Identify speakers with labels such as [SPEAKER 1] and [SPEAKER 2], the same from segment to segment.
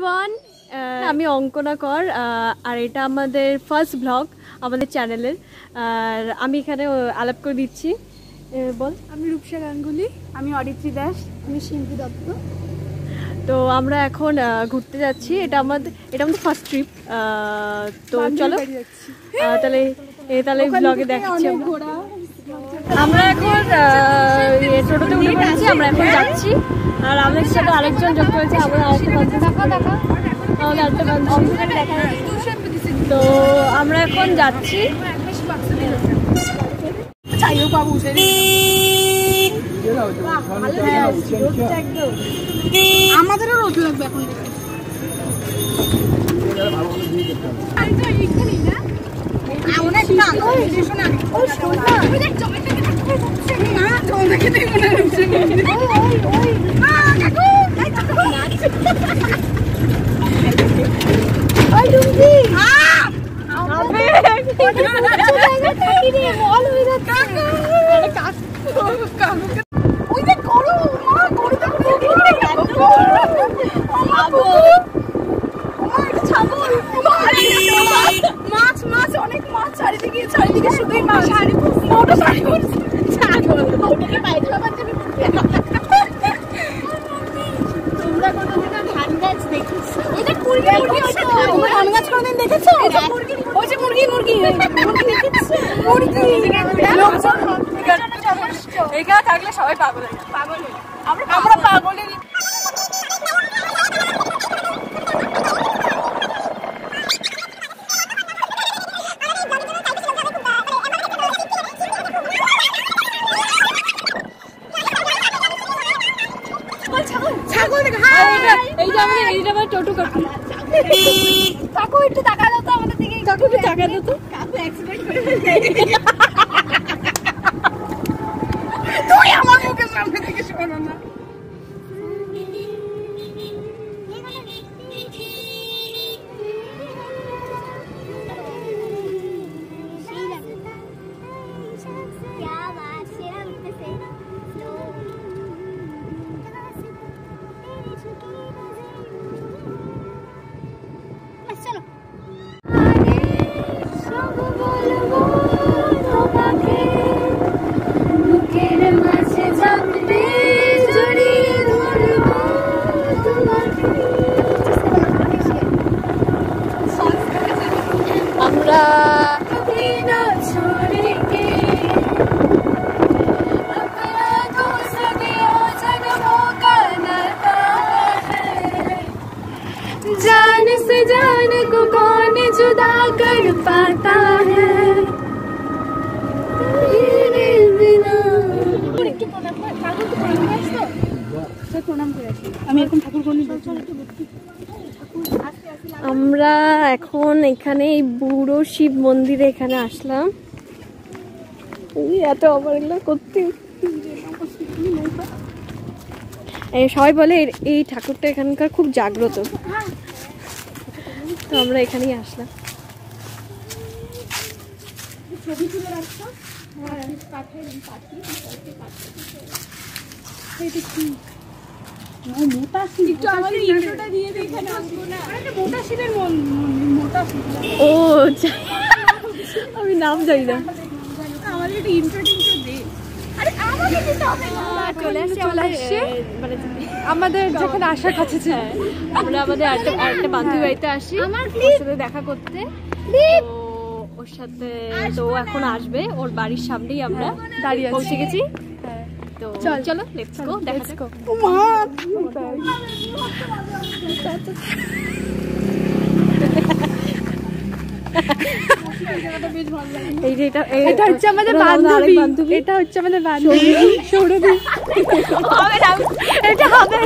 [SPEAKER 1] Everyone আমি অঙ্কনা কর আর এটা আমাদের ফার্স্ট ব্লগ আমাদের চ্যানেলের আর আমি এখানে আলাপ করে দিচ্ছি। বল।
[SPEAKER 2] আমি রূপসা গাঙ্গুলি আমি অরিত্রী দাস আমি শিল্পী দত্ত।
[SPEAKER 1] তো আমরা এখন ঘুরতে যাচ্ছি। এটা আমাদের এটা আমাদের ফার্স্ট ট্রিপ তো চলো তাহলে তাহলে ব্লগে দেখাচ্ছি আমরা। আমরা এখন টোটোতে উঠে পড়েছি আমরা এখন যাচ্ছি। আর আমাদের সাথে আরেকজন যোগ করেছে আমরা আরেকটা বান্ধবী আমাদের আরেকটা বান্ধবী তো আমরা এখন যাচ্ছি।
[SPEAKER 2] চাইও বাবু আমাদেরও রোদ লাগবে এখন অনেক না ওই শোনা ওই শোনা ওই দেখ জমিটা কি দেখতে পাচ্ছে না জমিটা কি দেখতে পাচ্ছে ওই ওই ওই মা কাকু এই কাকু ওই ডুঙ্গি হ্যাঁ আবে জায়গা থাকি রে বল হয়ে যাচ্ছে কাকু কাকু কাকু ওই যে গরু মা গরু দেখো বাবু ছাগল মাছ মাছ অনেক মাছ চারিদিকে চারিদিকে শুধুই মাছ মোটো শাড়ি ছাগল ওটাকে বাইরে বাবার জন্য তোমরা কোনোদিন ধান গাছ দেখেছ ওইটা মুরগি মুরগি ওইটা ধান গাছ কোনোদিন দেখেছ ওই যে মুরগি মুরগি মুরগি দেখেছ মুরগি লোকজন এখানে থাকলে সবাই পাগল হয়ে পাগল আমরা আমরা
[SPEAKER 1] আমাদের টোটো কাকু।
[SPEAKER 2] কাকু একটু টাকা দাও তো আমাদের দিকে।
[SPEAKER 1] কাকু একটু টাকা দাও তো।
[SPEAKER 3] जुदा कर पाता है तेरे बिना
[SPEAKER 2] আমি এখন ঠাকুর কোন
[SPEAKER 1] আমরা এখন এখানে এই বুড়ো শিব মন্দিরে এখানে আসলাম এই এত অবহেলা করতে এই সবাই বলে এর- এই ঠাকুরটা এখানকার খুব জাগ্রত তো আমরা এখানেই আসলাম।
[SPEAKER 2] একটু আমাদের ইন্ট্রোটা দিয়ে দিই এখানে আসব না একটা মোটা শিলের মোটা
[SPEAKER 1] ও আমি নাম জানি না।
[SPEAKER 2] আমাদের একটু ইন্ট্রো আমাদের যেখানে আসার কথা ছিল।
[SPEAKER 1] আমরা আমাদের আরেকটা আরেকটা বান্ধবী বাড়িতে আসি।
[SPEAKER 2] আমার
[SPEAKER 1] সাথে দেখা করতে। ওর সাথে তো এখন আসবে। ওর বাড়ির সামনেই আমরা
[SPEAKER 2] দাঁড়িয়ে আছি।
[SPEAKER 1] পৌঁছে গেছি। তো
[SPEAKER 2] চল।
[SPEAKER 1] চলো লেটস গো দেখা যাক।
[SPEAKER 2] মা!
[SPEAKER 1] এই যে এটা
[SPEAKER 2] এটা হচ্ছে আমাদের বান্ধবী। এটা হচ্ছে আমাদের বান্ধবী। সৌরভী।
[SPEAKER 1] হবে না,
[SPEAKER 2] এটা হবে।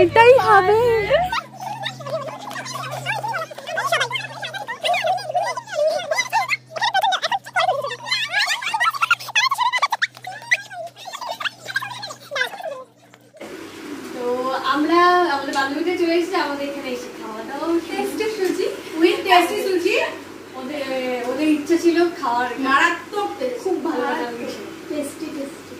[SPEAKER 2] এটাই হবে
[SPEAKER 1] তো আমরা আমাদের বান্ধবীতে চলে এসেছি আমাদের এখানে এসে খাওয়া দাওয়া টেস্টি সুজি উইথ টেস্টি সুজি ওদের ওদের ইচ্ছা ছিল খাওয়ার
[SPEAKER 2] মারাত্মক
[SPEAKER 1] খুব ভালো
[SPEAKER 3] টেস্টি টেস্টি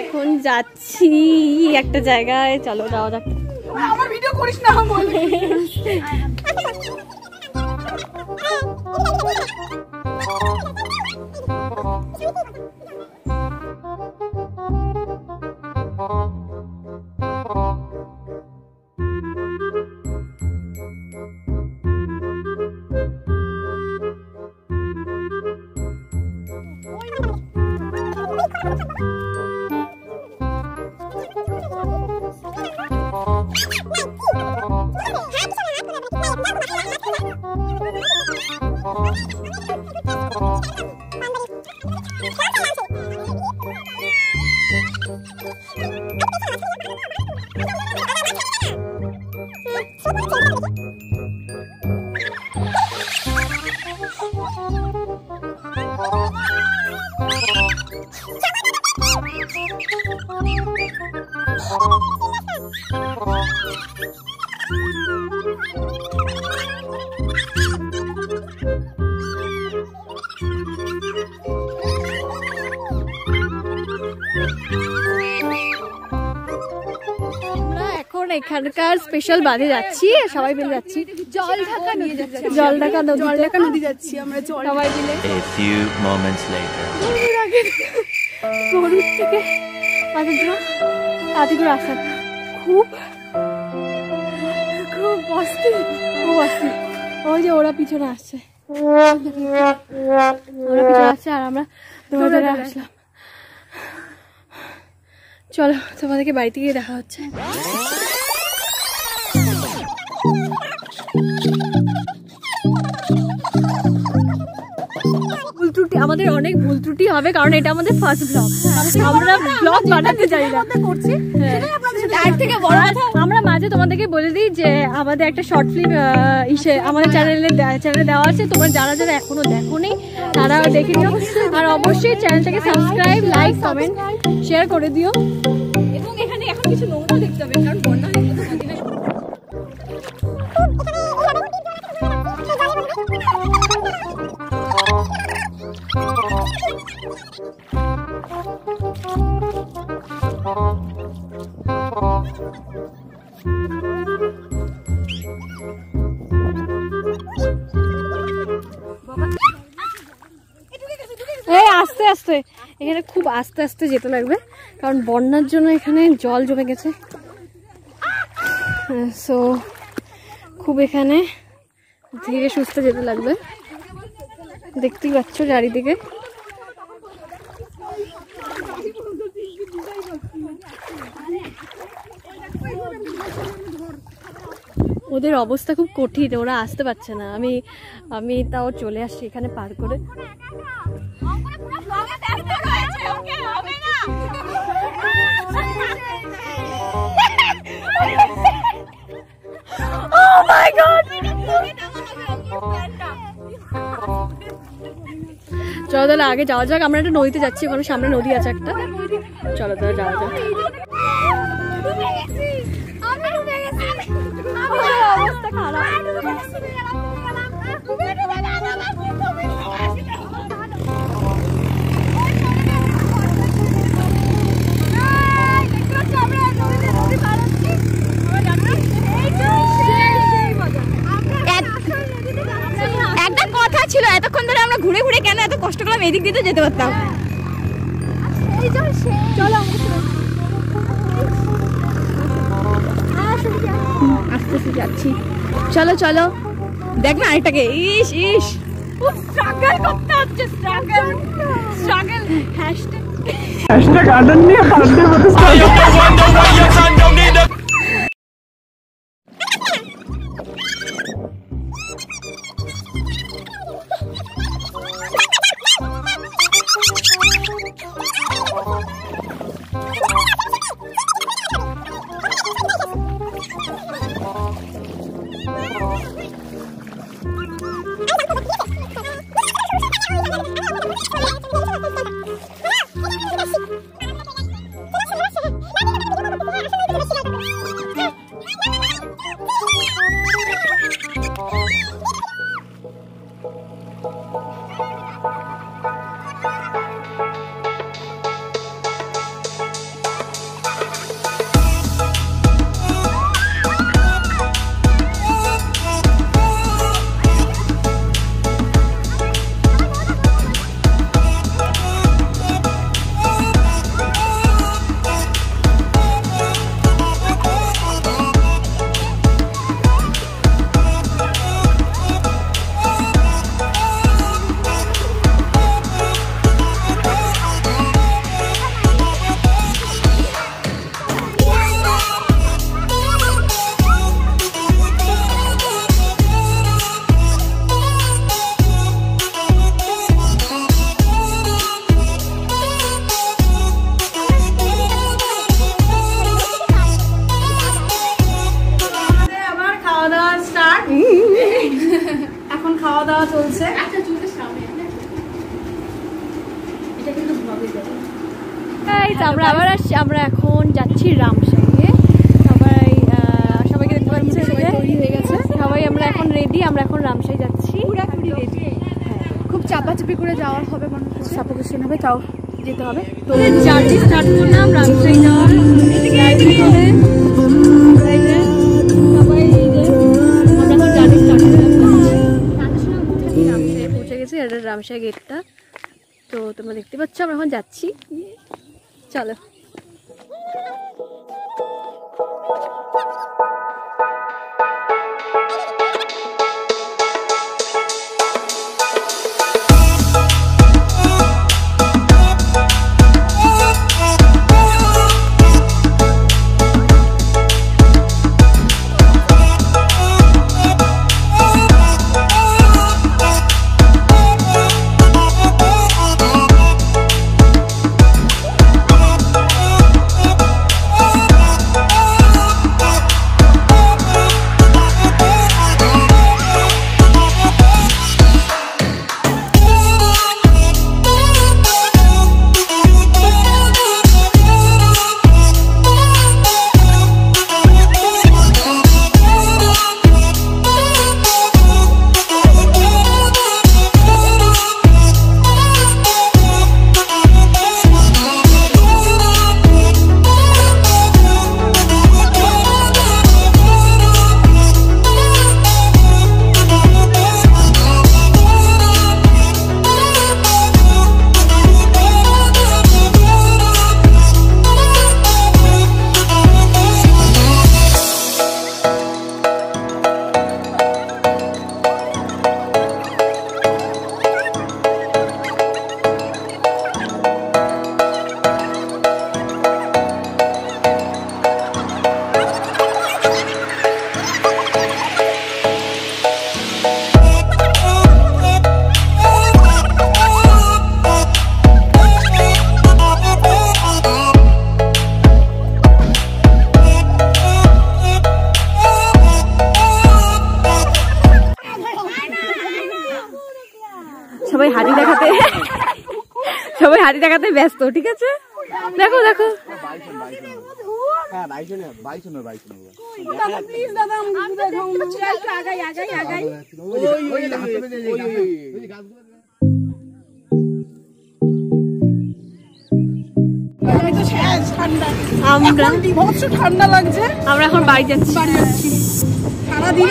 [SPEAKER 1] এখন যাচ্ছি একটা জায়গায়। চলো যাওয়া যাক।
[SPEAKER 2] আমার ভিডিও করিস না
[SPEAKER 1] এখন Oh, এখানকার স্পেশাল বাঁধে যাচ্ছি সবাই মিলে যাচ্ছি।
[SPEAKER 2] জল ঢাকা নদী যাচ্ছে।
[SPEAKER 1] জল ঢাকা নদীতে।
[SPEAKER 2] জল ঢাকা নদী যাচ্ছি আমরা জল
[SPEAKER 1] সবাই মিলে।
[SPEAKER 4] A few moments later.
[SPEAKER 1] গরুর থেকে আমাদের জন্য তাতে করে আসা খুব খুব অস্থির খুব অস্থির ওই যে ওরা পিছনে আসছে। ওরা পিছনে আসছে আর আমরা দৌড়ে দৌড়ে আসলাম। চলো তোমাদেরকে বাড়িতে গিয়ে দেখা হচ্ছে। আমাদের অনেক ভুল ত্রুটি হবে কারণ এটা আমাদের ফার্স্ট ব্লগ আমরা ব্লগ বানাতে চাই না। থেকে বড় আমরা মাঝে তোমাদেরকে বলে দিই যে আমাদের একটা শর্ট ফিল্ম ইসে আমাদের চ্যানেলে চ্যানেলে দেওয়া আছে। তোমার যারা যারা এখনও দেখোনি তারা দেখে নিও। আর অবশ্যই চ্যানেলটাকে সাবস্ক্রাইব লাইক কমেন্ট শেয়ার করে দিও। এবং এখানে এখন কিছু নোংরা দেখতে হবে কারণ এই আস্তে আস্তে। এখানে খুব আস্তে আস্তে যেতে লাগবে, কারণ বন্যার জন্য এখানে জল জমে গেছে। সো খুব এখানে ধীরে সুস্থে যেতে লাগবে। দেখতেই পাচ্ছ চারিদিকে। ওদের অবস্থা খুব কঠিন, ওরা আসতে পারছে না। আমি আমি তাও চলে আসছি এখানে পার করে। চলো তাহলে আগে যাওয়া যাক, আমরা একটা নদীতে যাচ্ছি, ওখানে সামনে নদী আছে একটা। চলো তাহলে যাওয়া যাক।
[SPEAKER 2] এদিক দিয়ে তো যেতে পারতাম যাচ্ছি চলো চলো দেখ না আরেকটাকে ইস ইস স্ট্রাগল করতে হচ্ছে struggle struggle hashtag
[SPEAKER 5] Thank you.
[SPEAKER 1] আমরা আবার আসছি আমরা এখন যাচ্ছি রামসাইয়ে সবাই সবাইকে দেখতে পাচ্ছি
[SPEAKER 2] হয়ে গেছে।
[SPEAKER 1] সবাই আমরা এখন রেডি আমরা এখন রামসাই যাচ্ছি।
[SPEAKER 2] খুব চাপাচাপি করে যাওয়ার হবে মনে হচ্ছে। সাপোকেশন হবে তাও যেতে হবে।
[SPEAKER 1] তো জার্নি স্টার্ট করলাম রামসাই যাওয়ার। রামসাই গেটটা তো তোমরা দেখতে পাচ্ছ আমরা এখন যাচ্ছি। চলো। হাতি দেখাতে ব্যস্ত ঠিক আছে? দেখো দেখো। আমরা
[SPEAKER 2] বিভৎস ঠান্ডা লাগছে
[SPEAKER 1] আমরা এখন বাড়ি যাচ্ছি।
[SPEAKER 2] বাড়ি যাচ্ছি। সারাদিন